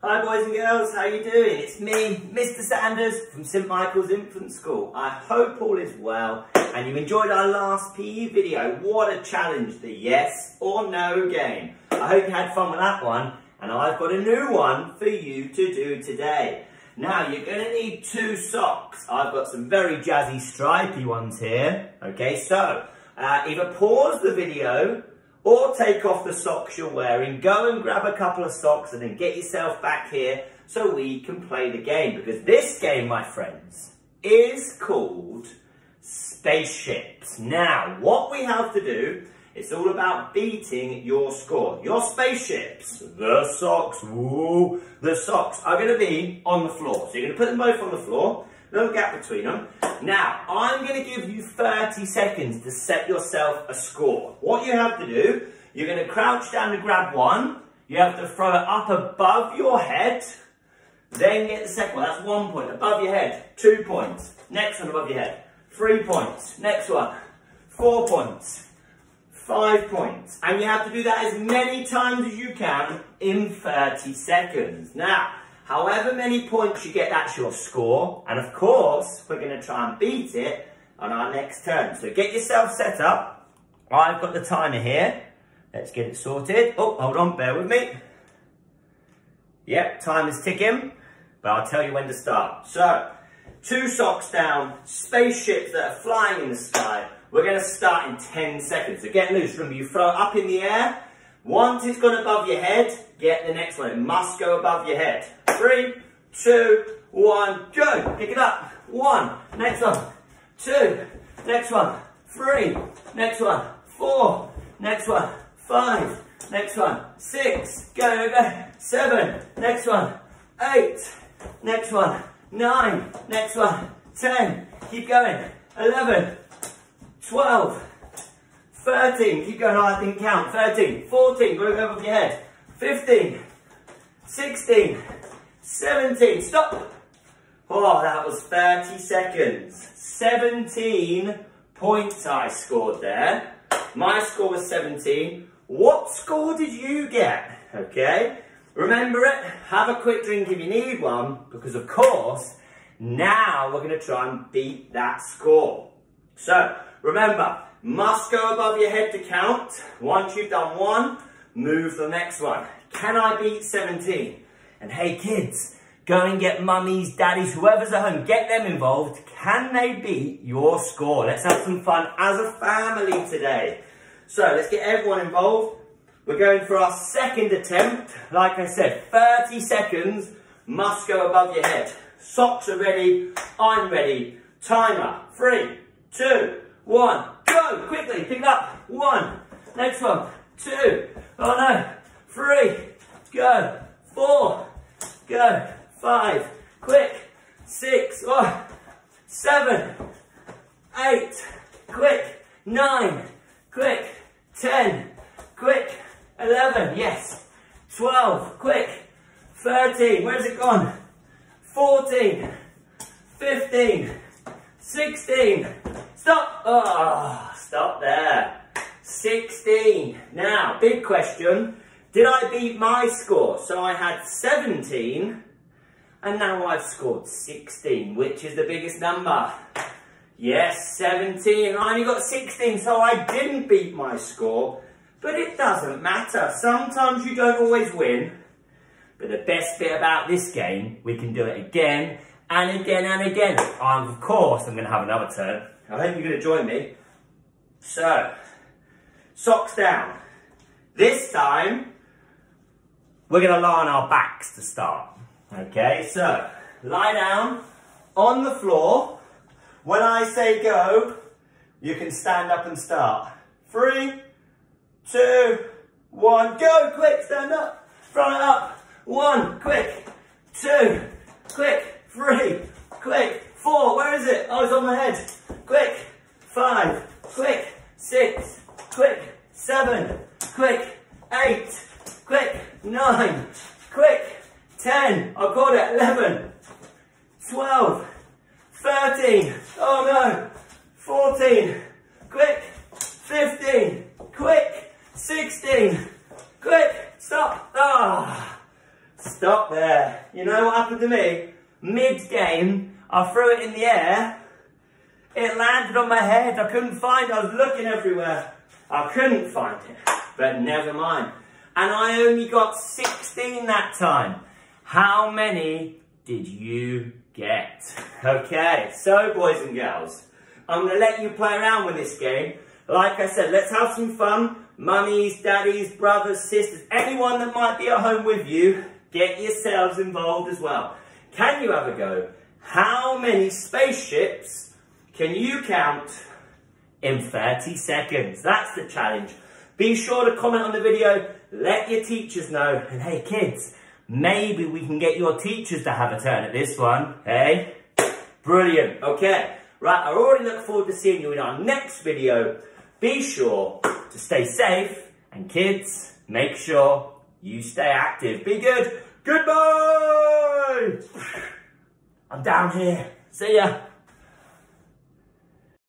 Hi boys and girls, how are you doing? It's me, Mr Sanders from St Michael's Infant School. I hope all is well and you enjoyed our last PE video. What a challenge, the yes or no game. I hope you had fun with that one and I've got a new one for you to do today. Now you're going to need two socks. I've got some very jazzy stripy ones here. Okay, so uh, either pause the video or take off the socks you're wearing, go and grab a couple of socks and then get yourself back here so we can play the game. Because this game, my friends, is called Spaceships. Now, what we have to do, it's all about beating your score. Your spaceships, the socks, woo, the socks are going to be on the floor. So you're going to put them both on the floor no gap between them. Now, I'm going to give you 30 seconds to set yourself a score. What you have to do, you're going to crouch down to grab one. You have to throw it up above your head. Then get the second one. That's one point. Above your head. Two points. Next one above your head. Three points. Next one. Four points. Five points. And you have to do that as many times as you can in 30 seconds. Now, However many points you get, that's your score. And of course, we're going to try and beat it on our next turn. So get yourself set up. I've got the timer here. Let's get it sorted. Oh, hold on, bear with me. Yep, time is ticking, but I'll tell you when to start. So, two socks down, spaceships that are flying in the sky. We're going to start in 10 seconds. So get loose. Remember, you throw it up in the air. Once it's gone above your head, get the next one. It must go above your head. Three, two, one, go. Pick it up. One, next one. Two, next one. Three, next one. Four, next one. Five, next one. Six, go, go, go. Seven, next one. Eight, next one. Nine, next one. Ten, keep going. Eleven, twelve, thirteen, keep going, oh, I didn't count. Thirteen, fourteen, go over your head. Fifteen, sixteen, 17, stop. Oh, that was 30 seconds. 17 points I scored there. My score was 17. What score did you get? Okay, remember it. Have a quick drink if you need one, because of course, now we're going to try and beat that score. So, remember, must go above your head to count. Once you've done one, move to the next one. Can I beat 17? And hey kids, go and get mummies, daddies, whoever's at home, get them involved. Can they beat your score? Let's have some fun as a family today. So let's get everyone involved. We're going for our second attempt. Like I said, 30 seconds must go above your head. Socks are ready, I'm ready. Timer, three, two, one, go! Quickly, pick up. One, next one, two, oh no, three, go, four, go. Five, quick. Six, oh, seven, eight, quick. Nine, quick. Ten, quick. Eleven, yes. Twelve, quick. Thirteen, where's it gone? Fourteen, fifteen, sixteen. Stop. Oh, stop there. 16. Now, big question. Did I beat my score? So I had 17 and now I've scored 16, which is the biggest number. Yes, 17. I only got 16, so I didn't beat my score. But it doesn't matter. Sometimes you don't always win. But the best bit about this game, we can do it again and again and again. And of course, I'm going to have another turn. I hope you're going to join me. So, socks down. This time, we're going to lie on our backs to start. Okay, so lie down on the floor. When I say go, you can stand up and start. Three, two, one, go, quick, stand up, front up. One, quick, two, quick, three, quick, four, where is it? Oh, it's on my head. Quick, five, quick, six, quick, seven, quick, eight, quick, nine, quick, 10, I called it, 11, 12, 13, oh no, 14, quick, 15, quick, 16, quick, stop, ah, Stop there. You know what happened to me? Mid-game, I threw it in the air. It landed on my head. I couldn't find it. I was looking everywhere. I couldn't find it. But never mind. And I only got 16 that time. How many did you get? Okay, so boys and girls, I'm going to let you play around with this game. Like I said, let's have some fun. Mummies, daddies, brothers, sisters, anyone that might be at home with you, get yourselves involved as well. Can you have a go? How many spaceships can you count in 30 seconds? That's the challenge. Be sure to comment on the video, let your teachers know, and hey kids, maybe we can get your teachers to have a turn at this one, hey? Brilliant, okay. Right, I already look forward to seeing you in our next video. Be sure to stay safe, and kids, make sure you stay active. Be good. Goodbye! I'm down here. See ya.